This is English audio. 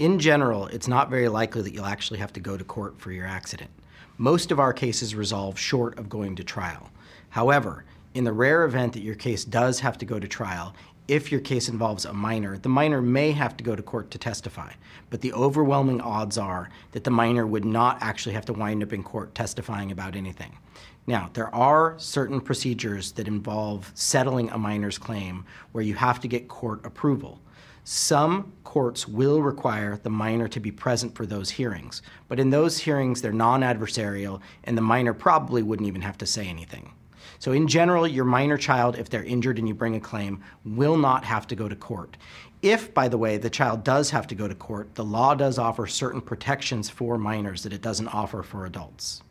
In general, it's not very likely that you'll actually have to go to court for your accident. Most of our cases resolve short of going to trial. However, in the rare event that your case does have to go to trial, if your case involves a minor, the minor may have to go to court to testify. But the overwhelming odds are that the minor would not actually have to wind up in court testifying about anything. Now, there are certain procedures that involve settling a minor's claim where you have to get court approval. Some courts will require the minor to be present for those hearings, but in those hearings, they're non adversarial, and the minor probably wouldn't even have to say anything. So, in general, your minor child, if they're injured and you bring a claim, will not have to go to court. If, by the way, the child does have to go to court, the law does offer certain protections for minors that it doesn't offer for adults.